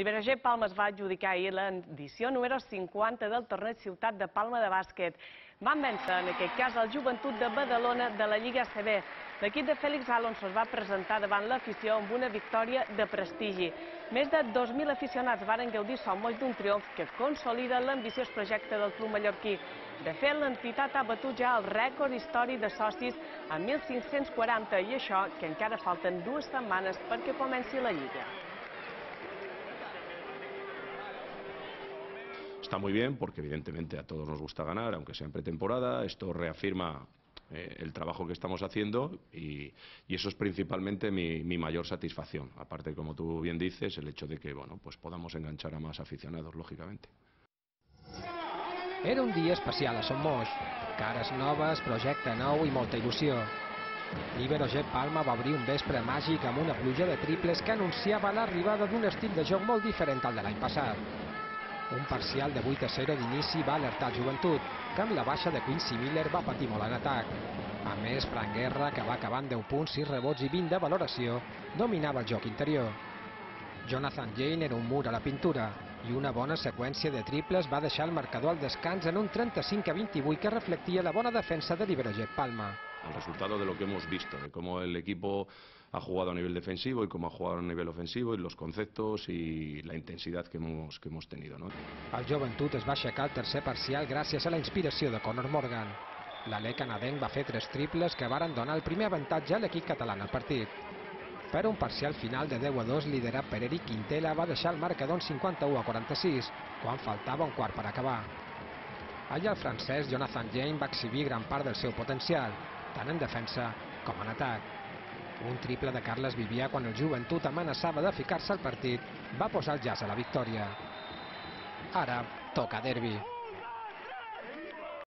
L'Iberger Palma es va adjudicar ahir l'edició número 50 del torneig Ciutat de Palma de bàsquet. Van vèncer, en aquest cas, el Joventut de Badalona de la Lliga CB. L'equip de Fèlix Alonso es va presentar davant l'afició amb una victòria de prestigi. Més de 2.000 aficionats varen gaudir moll d'un triomf que consolida l'ambiciós projecte del club mallorquí. De fet, l'entitat ha batut ja el rècord històric de socis a 1.540 i això que encara falten dues setmanes perquè comenci la Lliga. Está muy bien porque evidentemente a todos nos gusta ganar, aunque sea en pretemporada. Esto reafirma eh, el trabajo que estamos haciendo y, y eso es principalmente mi, mi, mayor satisfacción. Aparte, como tú bien dices, el hecho de que bueno, pues podamos enganchar a más aficionados, lógicamente. Era un dia especial a Son Moix. Cares noves, projecte nou i molta il·lusió. L'Iberoget Palma va obrir un vespre màgic amb una pluja de triples que anunciava l'arribada d'un estil de joc molt diferent al de l'any passat. Un parcial de 8 a 0 d'inici va alertar el joventut, que amb la baixa de Quincy Miller va patir molt en atac. A més, Fran Guerra, que va acabar amb 10 punts, 6 rebots i 20 de valoració, dominava el joc interior. Jonathan Jane era un mur a la pintura i una bona seqüència de triples va deixar el marcador al descans en un 35 a 28 que reflectia la bona defensa de l'Iberojet Palma. El resultado de lo que hemos visto, de cómo el equipo ha jugado a nivel defensivo y cómo ha jugado a nivel ofensivo y los conceptos y la intensidad que hemos, que hemos tenido. ¿no? El joventut es va aixecar el tercer parcial gràcies a la inspiració de Conor Morgan. L'alè canadenc va fer tres triples que varen donar el primer avantatge a l'equip català al partit. Per un parcial final de 10 a 2 liderat per Eric Quintela va deixar el marcador en 51 a 46, quan faltava un quart per acabar. Allà el francès Jonathan Jane va exhibir gran part del seu potencial, tant en defensa com en atac. Un triple de Carles Vivià quan el joventut amenaçava de ficar-se al partit va posar el jazz a la victòria. Ara toca derbi.